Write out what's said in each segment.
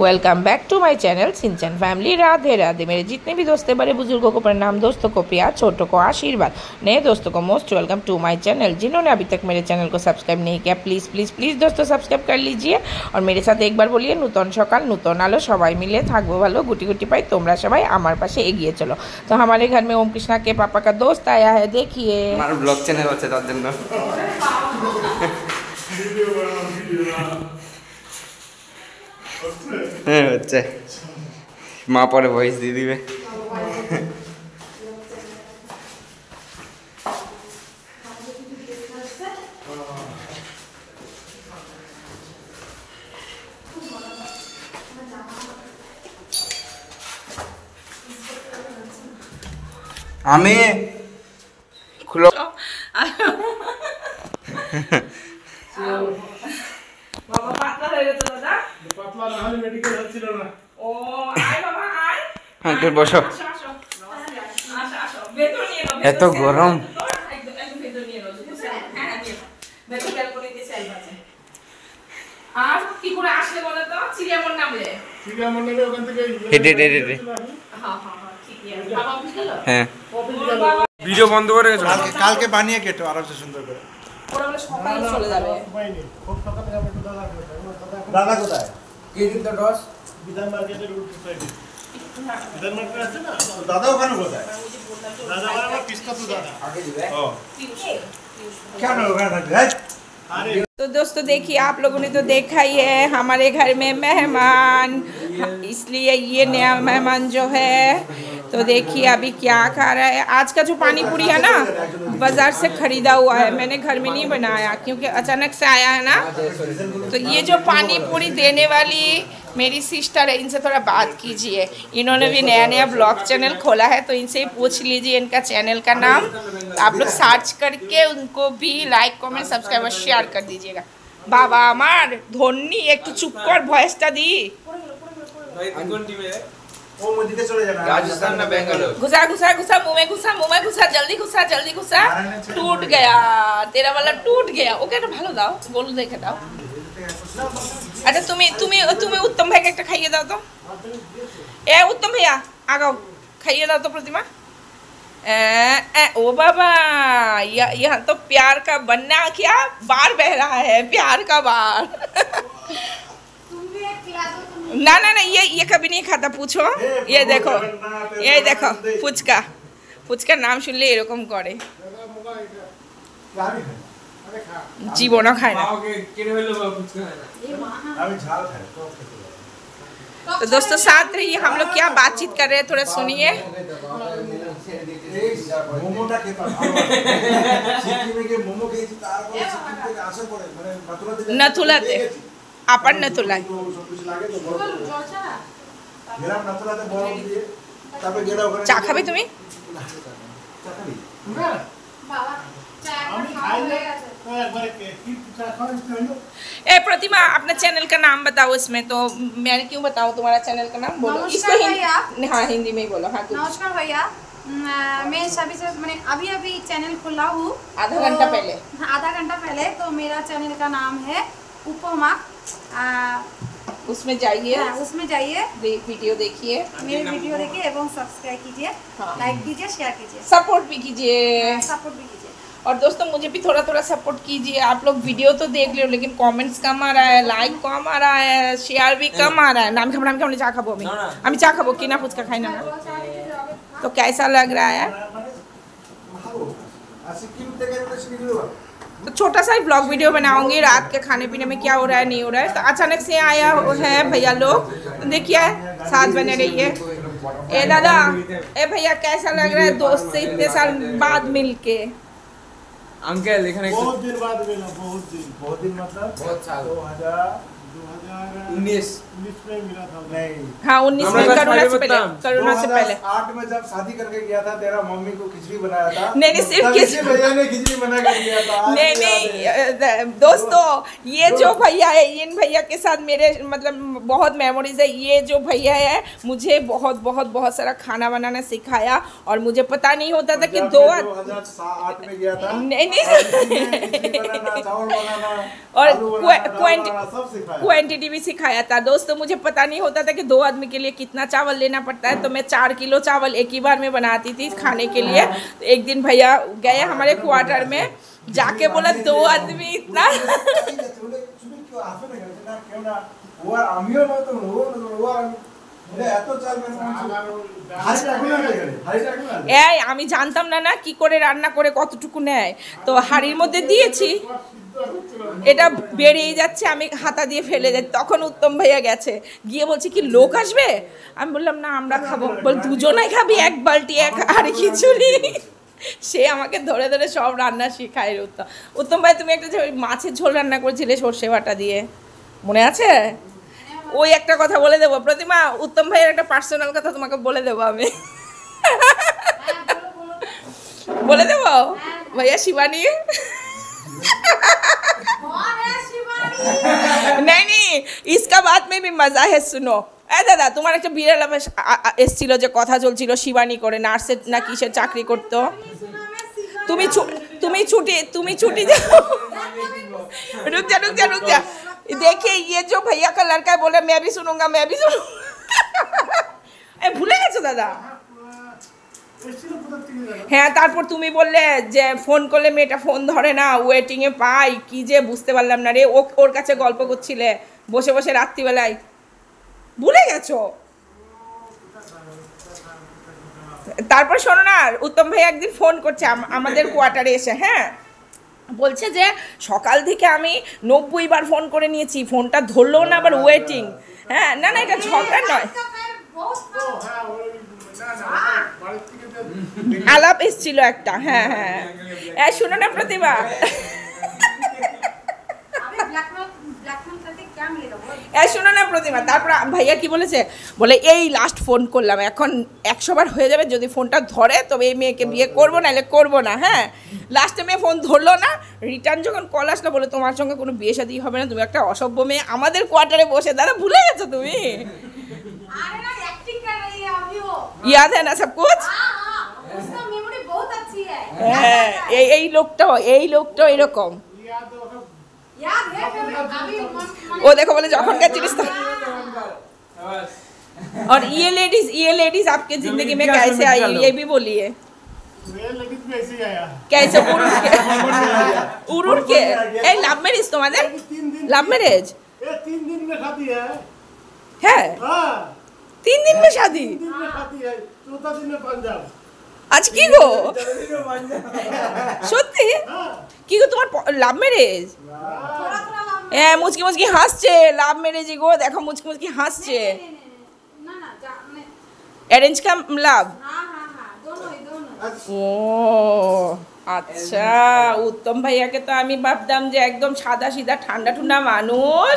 Welcome back to my channel Sinchan family Radhe Radhe मेरे जितने भी दोस्त बड़े बुजुर्गों को प्रणाम दोस्तों को प्यार छोटों को आशीर्वाद नए दोस्तों को most welcome to my channel जिन्होंने अभी तक मेरे चैनल को सब्सक्राइब नहीं किया प्लीज़ प्लीज़ प्लीज़ दोस्तों सब्सक्राइब कर लीजिए और मेरे साथ एक बार बोलिए नूतन सकाल नूतन आलो सबाई मिले थकबो भलो गुटी गुटी पाई तुम्हारा सबाई हमार पास एगिए चलो तो हमारे घर में ओम कृष्णा के पापा का दोस्त आया है देखिए ब्लॉग হ্যাঁ হচ্ছে। মা পরে ভয়েস দিয়ে দিবে। আমি খুলো উঠে বসো। এত গরম। হ্যাঁ। বন্ধ করে কালকে বানিয়ে কেটো আরামসে সুন্দর করে। দাদা কোথায়? তো বিধান মার্কেটের উল্টো সাইডে বিধান মার্কেট আছে না দাদা ওখানে কোথায় দাদা আমার আমার পিস্তা তো দাদা ও কেন ওখানে থাকবে হ্যাঁ? আরে तो दोस्तों देखिए आप लोगों ने तो देखा ही है हमारे घर में मेहमान इसलिए ये नया मेहमान जो है तो देखिए अभी क्या खा रहा है आज का जो पानी पूरी है ना बाजार से खरीदा हुआ है मैंने घर में नहीं बनाया क्योंकि अचानक से आया है ना तो ये जो पानी पूरी देने वाली मेरी सिस्टर है इनसे थोड़ा बात कीजिए इन्होंने भी नया नया ब्लॉग चैनल खोला है तो इनसे ही पूछ लीजिए इनका चैनल का नाम आप लोग सर्च करके उनको भी लाइक कमेंट सब्सक्राइब और शेयर कर दीजिएगा বাবা আমার ধন্যি একটু চুপ কর ভয়েসটা দি ও ওদিকে চলে যাবে রাজস্থান না ব্যাঙ্গালোর घुसा घुसा घुसा मुंह में घुसा मुंह में घुसा जल्दी घुसा जल्दी घुसा टूट गया तेरा वाला टूट गया ওকে একটা ভালো দাও গোল দেখে দাও আচ্ছা তুমি তুমি তুমি উত্তম ভাইকে একটা খাইয়ে দাও তো এ উত্তম ভাইয়া আগাও খাইয়ে দাও তো প্রতিমা ए, ए, ओ बाबा यह यहाँ तो प्यार का बनना क्या बार बह रहा है प्यार का बार ना ना ना ये ये कभी नहीं खाता पूछो ये देखो ये देखो ফুচকা ফুচকার নাম শুনলে এরকম করে জীবনও খায় না আমি ঝাল খাই টক খেতে পারি। तो दोस्तों साथ रहिए हम लोग क्या बातचीत कर रहे हैं थोड़ा सुनिए এই মোমোটা খেতে ভালো সিকিমে গিয়ে মোমো খেয়েছি তারপরে সিকিম থেকে আসার পরে মানে মাথুরাতে যাই- নথুলাতে। গেছি। আপার নথুলায় তো সব কিছু লাগে তো বরফ করে। গেলাম নাথুলাতে বরফ দিয়ে তারপরে গেলাম ওখানে চা খাবে তুমি চা খাবি? না আমি খাই না তো একবারে কে- কি চা খাওয়া ইচ্ছে হলো ए प्रतिमा अपना चैनल का नाम बताओ इसमें तो मैं क्यों बताऊं तुम्हारा चैनल का नाम बोलो नमस्कार इसको भैया। हिंदी हाँ हिंदी में ही बोलो हाँ कुछ नमस्कार भैया न, मैं सभी से मैंने अभी अभी चैनल खोला हूँ आधा तो- घंटा पहले। हाँ, आधा घंटा पहले तो मेरा चैनल का नाम है उपमा आ, उसमें जाइए। हाँ, उसमें जाइए। वीडियो देखिए। मेरी वीडियो देखिए एवं सब्सक्राइब कीजिए। हाँ। लाइक कीजिए शेयर कीजिए। सपोर्ट भी कीजिए। हाँ, सपोर्ट भी कीजिए। और दोस्तों मुझे भी थोड़ा थोड़ा सपोर्ट कीजिए। आप लोग वीडियो तो देख लियो लेकिन कमेंट्स कम आ रहा है लाइक कम आ रहा है शेयर भी कम आ रहा है। नाम खबर नाम खाम चा खाबो अभी। अभी चा खाबो कि ना फुचका खाई ना तो कैसा लग रहा है? तो छोटा सा ही ब्लॉग वीडियो बनाऊँगी। रात के खाने पीने में क्या हो रहा है नहीं हो रहा है। तो अचानक से आया है भैया लोग। तो देखिए साथ बने रहिए। ए दादा ए भैया कैसा लग रहा है दोस्त से इतने साल बाद मिल के अंकल बहुत दिन बाद मिला बहुत दिन। बहुत दिन मतलब बहुत साल। दो हज़ार 2019 में मिला था। नहीं। हाँ उन्नीस में करुणा से पहले करुणा से पहले। आठ में जब शादी करके गया था तेरा मम्मी को खिचड़ी बनाया था। नहीं, नहीं, सिर्फ़ तब भैया ने खिचड़ी बना कर दिया था। नहीं नहीं दोस्तों ये जो भैया है इन भैया के साथ मेरे मतलब बहुत मेमोरीज है ये जो भैया है मुझे बहुत बहुत बहुत सारा खाना बनाना सिखाया और मुझे पता नहीं होता था कि दो आद- 2008 में गया था नहीं नहीं और क्वांटिटी भी सिखाया था दोस्तों मुझे पता नहीं होता था कि दो आदमी के लिए कितना चावल लेना पड़ता है तो मैं चार किलो चावल एक ही बार में बनाती थी खाने के लिए तो एक दिन भैया गए हमारे क्वार्टर में जाके बोला दो आदमी इतना আমিও? এই, আমি জানতাম না না, কি করে রান্না করে, কতটুকু নেয়। তো হাঁড়ির মধ্যে দিয়েছি। এটা বেড়েই যাচ্ছে, আমি হাতা দিয়ে ফেলে যাই তখন উত্তম ভাইয়া গেছে। গিয়ে বলছে, কি লোক আসবে? আমি বললাম, না, আমরা খাব। বল, দুজনাই খাবি? এক বালতি, এক আর খিচুড়ি? সে আমাকে ধরে ধরে সব রান্না শেখায়, উত্তম। উত্তম ভাই, তুমি একটা মাছের ঝোল রান্না করেছিলে, সর্ষে বাটা দিয়ে? মনে আছে ওই একটা কথা বলে দেবো প্রতিমা উত্তম ভাইয়ের একটা পার্সোনাল কথা তোমাকে বলে দেবো আমি হ্যাঁ, বলো, বলো। বলে দেবো भैया शिवानी कौन है शिवानी नहीं नहीं इसका बात में भी मजा है सुनो এ দাদা তোমার একটা বিড়াল আবার আ- আ- এসছিল যে কথা চলছিল শিবানী করে নার্সের না কিসের চাকরি করতো सुना मैं शिवानी তুমি ছু- তুমি ছুটি তুমি ছুটি যাও रुक जा रुक जा रुक जा देखिए ये जो भैया का लड़का है बोले मैं भी सुनूंगा मैं भी सुनूंगा এ ভুলে গেছো দাদা এসেছিল কোথা থেকে জানো? হ্যাঁ তারপর তুমি বললে যে ফোন করলে মেয়েটা ফোন ধরে না ওয়েটিংয়ে পাই কি যে বুঝতে পারলাম না রে ও ওর কাছে গল্প করছিলে বসে বসে রাত্রিবেলায় ভুলে গেছো তারপর শোনো না উত্তম ভাই একদিন ফোন করছে আম- আমাদের কোয়ার্টারে এসে হ্যাঁ বলছে যে সকাল থেকে আমি নব্বই বার ফোন করে নিয়েছি, ফোনটা ধরলো না আবার ওয়েটিং হ্যাঁ না না, এটা ঝগড়া নয়। আলাপ এসছিল একটা হ্যাঁ হ্যাঁ। শুনো না প্রতিভা। এ শোনো না প্রতিমা তারপর ভাইয়া কি বলেছে? বলে এই লাস্ট ফোন করলাম এখন একশোবার হয়ে যাবে যদি ফোনটা ধরে তবে এই মেয়েকে বিয়ে করব না এলে করব না। হ্যাঁ লাস্টে মেয়ে ফোন ধরলো না রিটার্ন যখন কল আসলো বলে তোমার সঙ্গে কোনো বিয়ে সাদি হবে না তুমি একটা অসভ্য মেয়ে আমাদের কোয়ার্টারে বসে দাদা ভুলে গেছো তুমি? ইয়াদ হ্যাঁ না সব হ্যাঁ এই লোকটাও এই লোকটাও এরকম। ও দেখো বলে যখনকার জিনিস তো और ये लेडीज ये लेडीज आपके जिंदगी में कैसे आई ये भी बोलिए রেল লেডিস में ऐसे ही आया कैसे उड़ उड़ के उड़ उड़ के ए लव मैरिज তোমাদের तीन दिन लव मैरिज ये तीन दिन में शादी है है हाँ तीन दिन में शादी तीन दिन में शादी है चौथा दिन में पंजाब আজ কি গো? সত্যি? কি গো তোমার লাভ ম্যারেজ হ্যাঁ মুচকি মুচকি হাসছে। লাভ ম্যারেজে গো দেখো মুচকি মুচকি হাসছে। অ্যারেঞ্জ কাম লাভ আচ্ছা। ও আচ্ছা উত্তম ভাইয়াকে তো আমি ভাবতাম যে একদম সাদা সিধা ঠান্ডা ঠান্ডা মানুষ।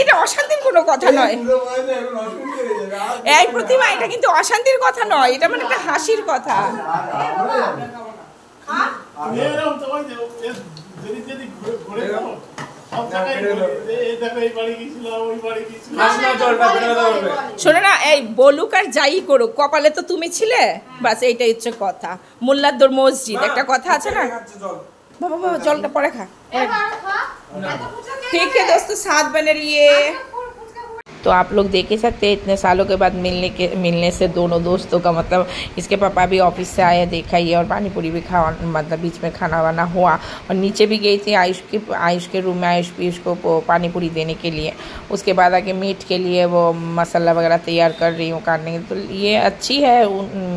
এটা অশান্তির কোনো কথা নয়। এই প্রতিমা, এটা কিন্তু অশান্তির কথা নয়, এটা মানে একটা হাসির কথা। শোনো না, এই বলুক আর যাই করুক, কপালে তো তুমি ছিলে? বাস এইটাই হচ্ছে কথা। মোল্লাদ্দোর মসজিদ, একটা কথা আছে না? बाबा बाबा जल पड़े खा। ठीक है दोस्तों साथ बने रहिए। हाँ, तो आप लोग देख ही सकते हैं, इतने सालों के बाद मिलने के, मिलने से दोनों दोस्तों का मतलब इसके पापा भी ऑफ़िस से आए, देखा ही है और पानीपुरी भी खा मतलब बीच में खाना वाना हुआ और नीचे भी गई थी आयुष के आयुष के रूम में, आयुष पीयूष को पानीपुरी देने के लिए। उसके बाद आके मीट के लिए वो मसाला वगैरह तैयार कर रही हूँ काटने के तो ये अच्छी है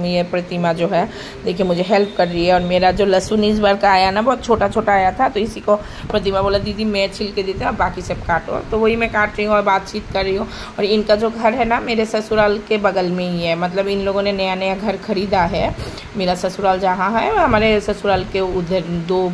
ये प्रतिमा जो है, देखिए मुझे हेल्प कर रही है और मेरा जो लहसुन इस बार का आया ना, बहुत छोटा छोटा आया था तो इसी को प्रतिमा बोला, दीदी, मैं छिल के देते अब बाकी सब काटो। तो वही मैं काट रही हूँ और बातचीत कर रही हूँ। और इनका जो घर है ना, मेरे ससुराल के बगल में ही है। मतलब इन लोगों ने नया नया घर खरीदा है। मेरा ससुराल जहाँ है, हमारे ससुराल के उधर दो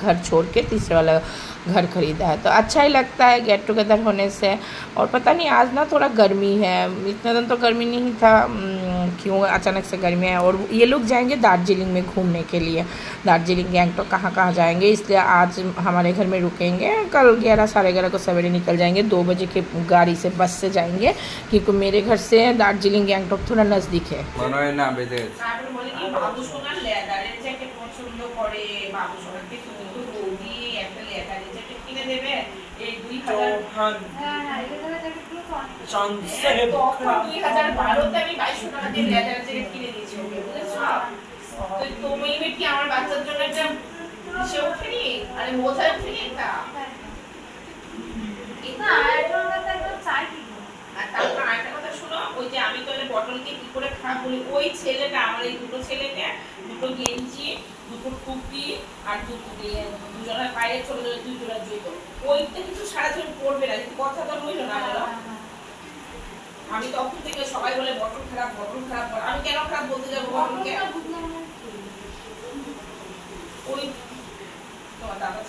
घर छोड़ के तीसरे वाला घर खरीदा है तो अच्छा ही लगता है गेट टुगेदर होने से और पता नहीं आज ना थोड़ा गर्मी है इतना दिन तो गर्मी नहीं था उम, क्यों अचानक से गर्मी है और ये लोग जाएंगे दार्जिलिंग में घूमने के लिए दार्जिलिंग गैंगटॉक कहाँ कहाँ जाएंगे इसलिए आज हमारे घर में रुकेंगे कल ग्यारह साढ़े ग्यारह को सवेरे निकल जाएंगे दो बजे की गाड़ी से बस से जाएंगे क्योंकि मेरे घर से दार्जिलिंग गैंगटॉक थोड़ा नज़दीक है মনে হয় না বেঁধে গেছে জ্যাকেট দেবে এই দুই হাজার হ্যাঁ হ্যাঁ এগুলো একটু তখন দুই হাজার বারোতে আমি বাইশশো টাকা দিয়ে লেদারের জ্যাকেট কিনে দিয়েছি ওকে বুঝেছ? তো তুমি কি আমার বাচ্চার জন্য একটা সে ওঠেনি আরে চাই কি আর তারপর ওই যে আমি তো এই বটলকে কি করে খারাপ বলি? ওই ছেলেটা আমার এই দুটো ছেলেকে দুটো গেঞ্জি দুটো টুপি আর দুটো দিয়ে দুজনের পায়ে ছোট ছোট দুই জোড়া জুতো। ওইটা কিছু সারাদিন পড়বে না কিন্তু কথা তো রইল না বলো। আমি তখন থেকে সবাই বলে বটল খারাপ বটল খারাপ বলে। আমি কেন খারাপ বলতে যাব বটলকে ওই তোমার দাদা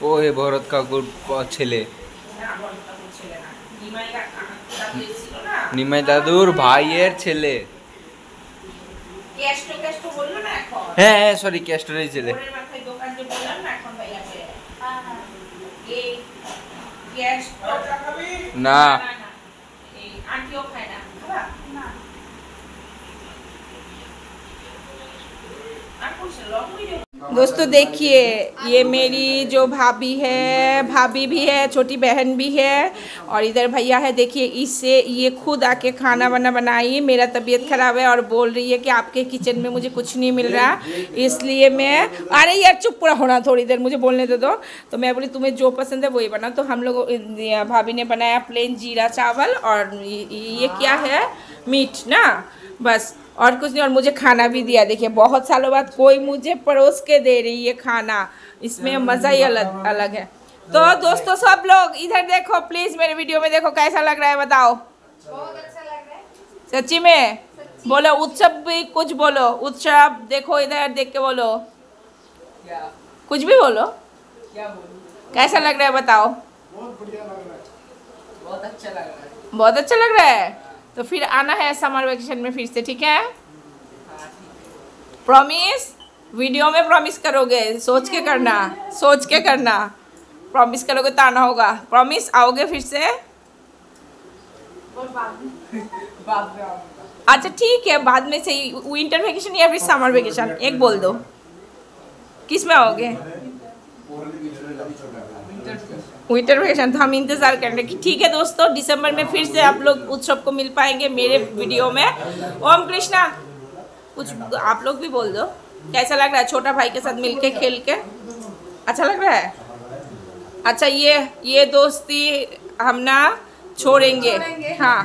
ও এ ভরত কাকুর ক- ছেলে। নিমাই দাদুর ভাইয়ের ছেলে। হ্যাঁ হ্যাঁ সরি ক্যাস্টোরের ছেলে। না दोस्तों, देखिए, ये मेरी जो भाभी है, भाभी भी है, छोटी बहन भी है और इधर भैया है। देखिए इससे ये खुद आके खाना वाना बनाई, मेरा तबीयत ख़राब है और बोल रही है कि आपके किचन में मुझे कुछ नहीं मिल रहा, इसलिए मैं, अरे यार, चुप पूरा होना थोड़ी देर, मुझे बोलने दे दो। तो मैं बोली, तुम्हें जो पसंद है, वही बना तो हम लोग, भाभी ने बनाया प्लेन जीरा चावल और ये क्या है, मीट ना? बस और कुछ नहीं और मुझे खाना भी दिया। देखिए बहुत सालों बाद कोई मुझे परोस के दे रही है खाना। इसमें मज़ा ही अलग अलग है। तो दोस्तों सब लोग इधर देखो प्लीज़ मेरे वीडियो में देखो कैसा लग रहा है बताओ। बहुत अच्छा लग सच्ची में? बोलो उत्सव भी कुछ बोलो। उत्सव देखो इधर देख के बोलो। कुछ भी बोलो। कैसा लग रहा है बताओ। बहुत बढ़िया लग रहा है। बहुत अच्छा लग रहा है। तो फिर आना है समर वेकेशन में फिर से, ठीक है? प्रॉमिस वीडियो में प्रॉमिस करोगे, सोच के करना, सोच के करना। प्रॉमिस करोगे तो आना होगा। प्रॉमिस आओगे फिर से? अच्छा ठीक है, बाद में से विंटर वेकेशन या फिर समर वेकेशन एक बोल दो। किसमें आओगे? विंटर वेकेशन तो हम इंतज़ार कर रहे हैं कि ठीक है दोस्तों दिसंबर में फिर से आप लोग उत्सव को मिल पाएंगे मेरे वीडियो में ओम कृष्णा कुछ आप लोग भी बोल दो कैसा लग रहा है छोटा भाई के साथ मिलके खेल के अच्छा लग रहा है अच्छा ये ये दोस्ती हम ना छोड़ेंगे छोड़ेंगे। हाँ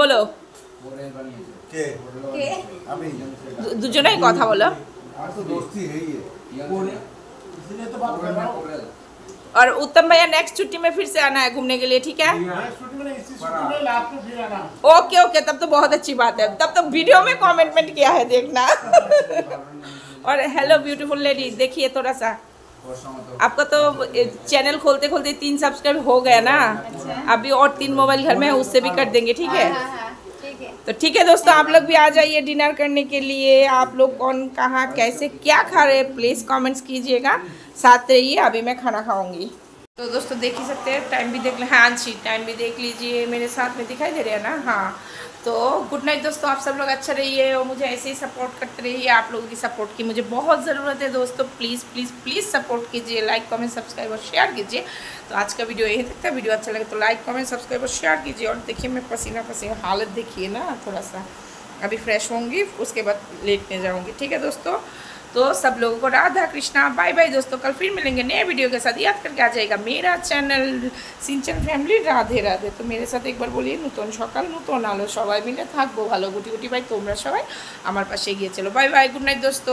बोलो কে के আমি দু- দুজনেই কথা বলো और उत्तम भैया नेक्स्ट छुट्टी में फिर से आना है घूमने के लिए ठीक है? नेक्स्ट छुट्टी में नहीं, इसी छुट्टी में लास्ट में फिर आना। ओके ओके तब तो बहुत अच्छी बात है। तब तो वीडियो में कमेंटमेंट किया है देखना। और हेलो ब्यूटीफुल लेडी देखिए थोड़ा सा आपका तो चैनल खोलते खोलते तीन सब्सक्राइब हो गया ना। अभी और तीन मोबाइल घर में है उससे भी कर देंगे ठीक है? हाँ हाँ ठीक है। तो ठीक है दोस्तों, आप लोग भी आ जाइए डिनर करने के लिए। आप लोग कौन, कहाँ, कैसे, क्या खा रहे हैं? प्लीज़ कमेंट्स कीजिएगा। साथ रहिए, अभी मैं खाना खाऊँगी। तो दोस्तों, देख ही सकते हैं टाइम भी देख ले हाँ जी टाइम भी देख लीजिए। मेरे साथ में दिखाई दे रहा है ना? हाँ। तो गुड नाइट दोस्तों, आप सब लोग अच्छा रहिए और मुझे ऐसे ही सपोर्ट करते रहिए, आप लोगों की सपोर्ट की मुझे बहुत ज़रूरत है दोस्तों। प्लीज़ प्लीज़ प्लीज़ सपोर्ट कीजिए लाइक कमेंट सब्सक्राइब और शेयर कीजिए। तो आज का वीडियो यही देखता है वीडियो अच्छा लगे तो लाइक कमेंट सब्सक्राइब और शेयर कीजिए। और देखिए मैं पसीना पसीना हालत देखिए ना थोड़ा सा। अभी फ्रेश होंगी, उसके बाद लेटने जाऊँगी, ठीक है दोस्तों? तो सब लोगों को राधा कृष्णा बाय बाय दोस्तों कल फिर मिलेंगे नए वीडियो के साथ याद करके आ जाएगा मेरा चैनल सिंचन फैमिली राधे राधे तो मेरे साथ एक बार বলি নতুন সকাল নতুন আলো সবাই মিলে থাকবো ভালো গুটি গুটি ভাই তোমরা সবাই আমার পাশে গিয়ে চলো বাই বাই গুড নাইট দোস্ত